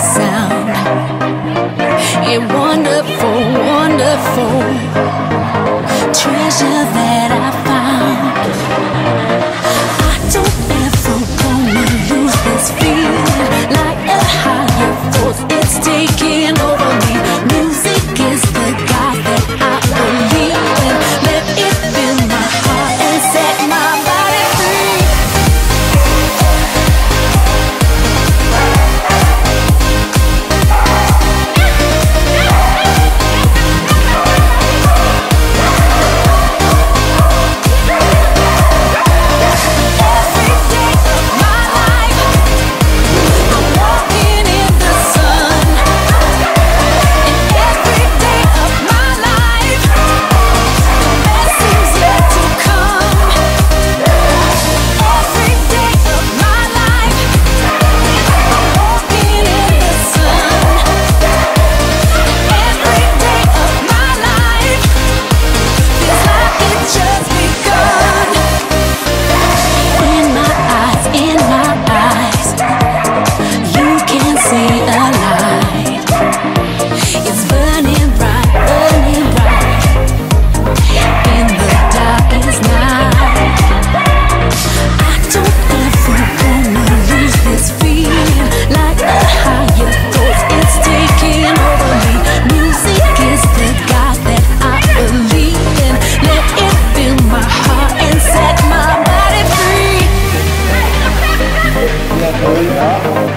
sound. A wonderful, wonderful treasure that I found. Oh.